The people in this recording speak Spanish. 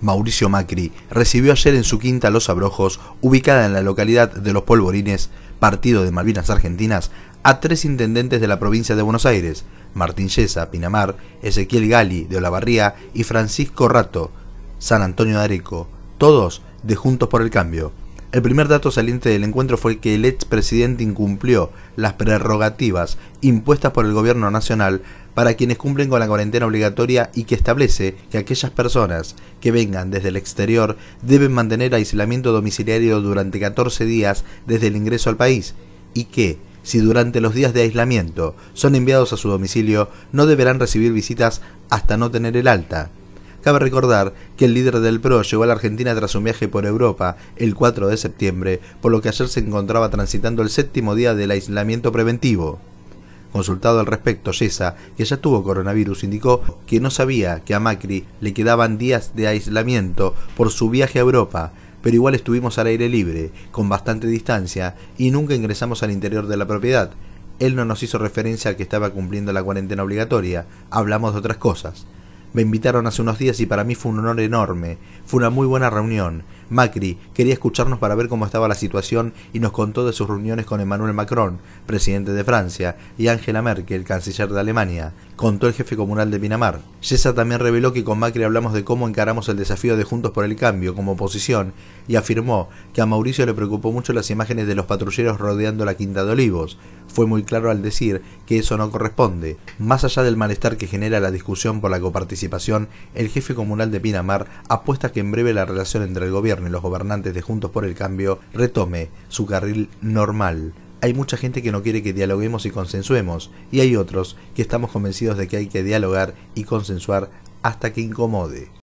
Mauricio Macri recibió ayer en su quinta Los Abrojos, ubicada en la localidad de Los Polvorines, partido de Malvinas Argentinas, a tres intendentes de la provincia de Buenos Aires, Martín Yesa, Pinamar, Ezequiel Gali, de Olavarría y Francisco Rato, San Antonio de Areco, todos de Juntos por el Cambio. El primer dato saliente del encuentro fue que el expresidente incumplió las prerrogativas impuestas por el gobierno nacional para quienes cumplen con la cuarentena obligatoria y que establece que aquellas personas que vengan desde el exterior deben mantener aislamiento domiciliario durante 14 días desde el ingreso al país y que, si durante los días de aislamiento son enviados a su domicilio, no deberán recibir visitas hasta no tener el alta. Cabe recordar que el líder del PRO llegó a la Argentina tras un viaje por Europa el 4 de septiembre, por lo que ayer se encontraba transitando el séptimo día del aislamiento preventivo. Consultado al respecto, Yesa, que ya tuvo coronavirus, indicó que no sabía que a Macri le quedaban días de aislamiento por su viaje a Europa, pero igual estuvimos al aire libre, con bastante distancia, y nunca ingresamos al interior de la propiedad. Él no nos hizo referencia al que estaba cumpliendo la cuarentena obligatoria, hablamos de otras cosas. Me invitaron hace unos días y para mí fue un honor enorme. Fue una muy buena reunión. Macri quería escucharnos para ver cómo estaba la situación y nos contó de sus reuniones con Emmanuel Macron, presidente de Francia, y Angela Merkel, canciller de Alemania. Contó el jefe comunal de Pinamar. Yesa también reveló que con Macri hablamos de cómo encaramos el desafío de Juntos por el Cambio como oposición y afirmó que a Mauricio le preocupó mucho las imágenes de los patrulleros rodeando la Quinta de Olivos. Fue muy claro al decir que eso no corresponde. Más allá del malestar que genera la discusión por la coparticipación, el jefe comunal de Pinamar apuesta que en breve la relación entre el los gobernantes de Juntos por el Cambio retome su carril normal. Hay mucha gente que no quiere que dialoguemos y consensuemos, y hay otros que estamos convencidos de que hay que dialogar y consensuar hasta que incomode.